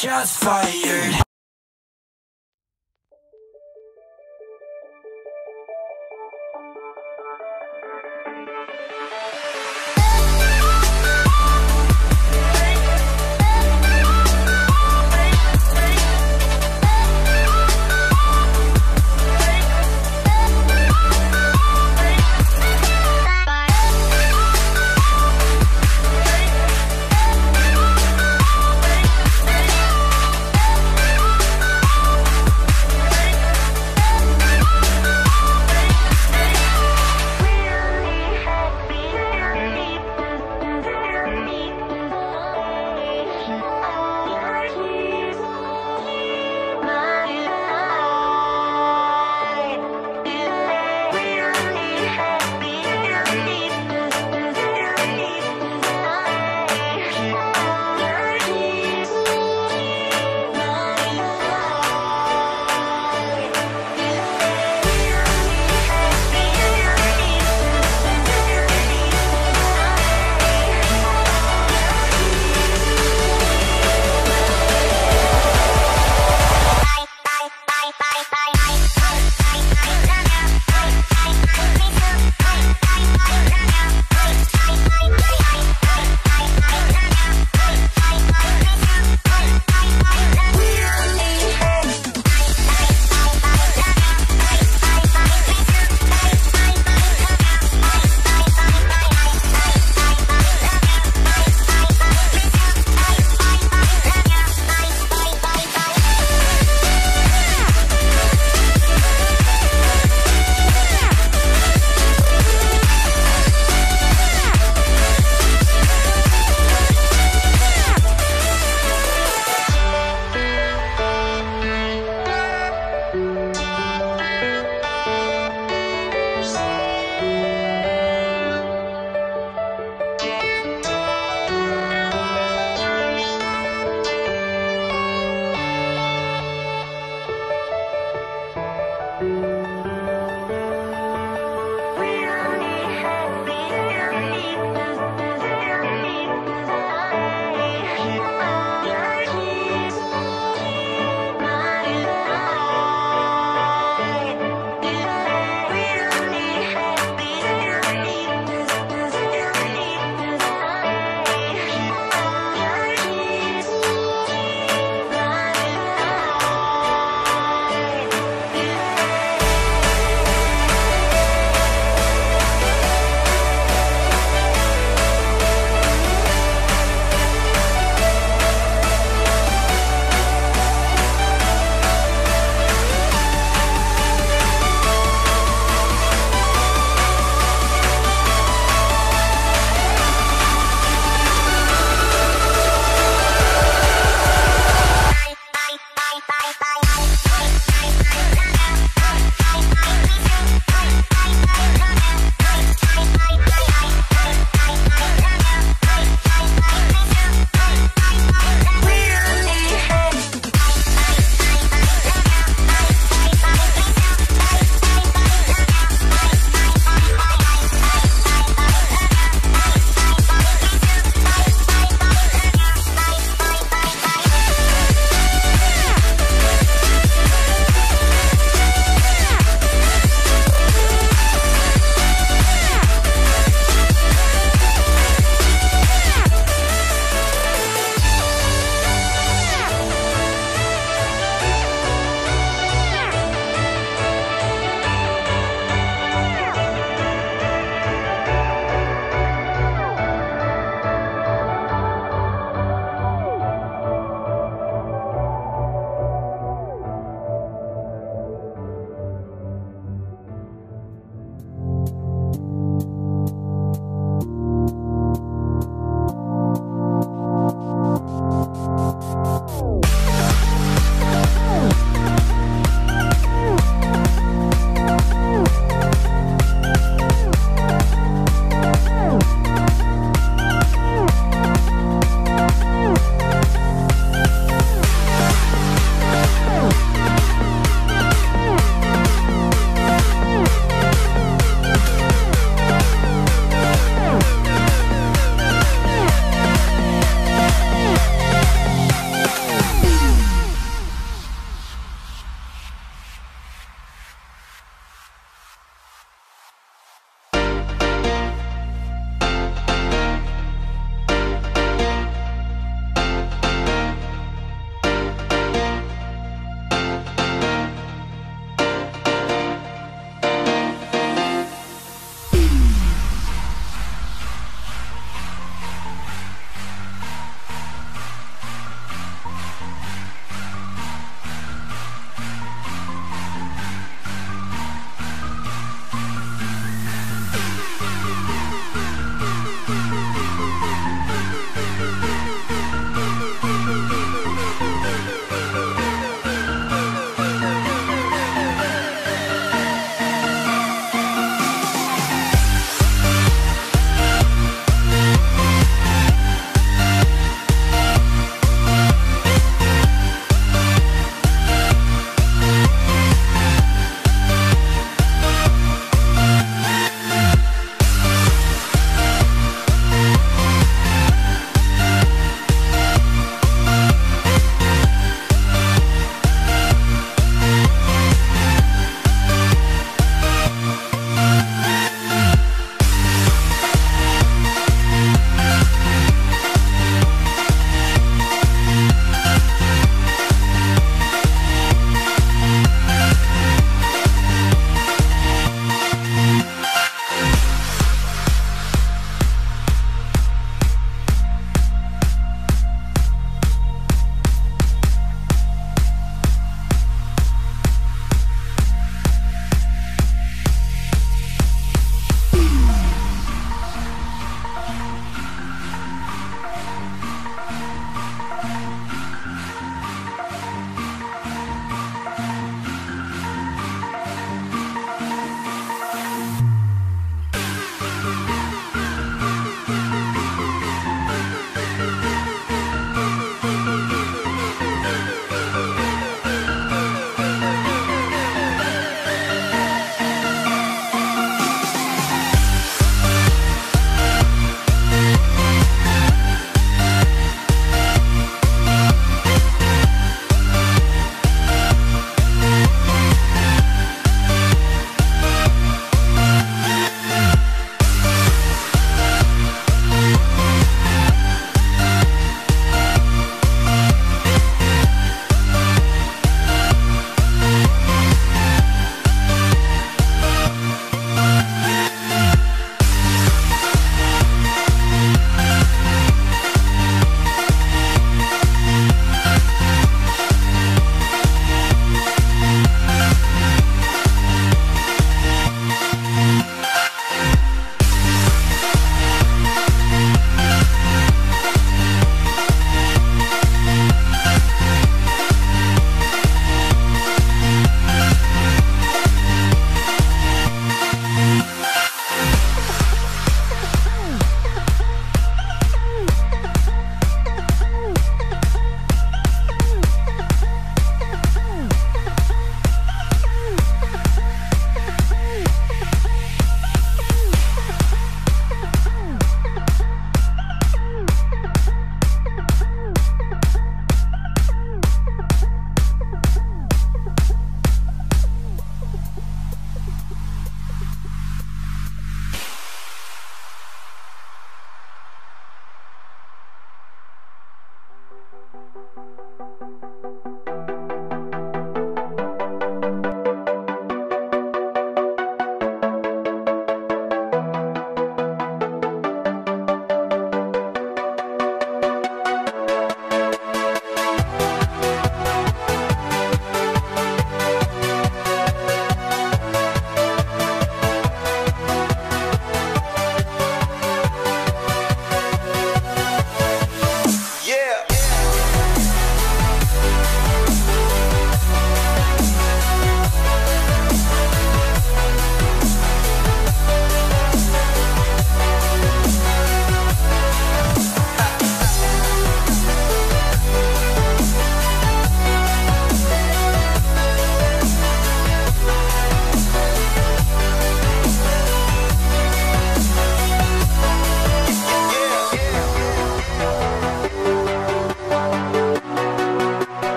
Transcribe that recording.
Just fired.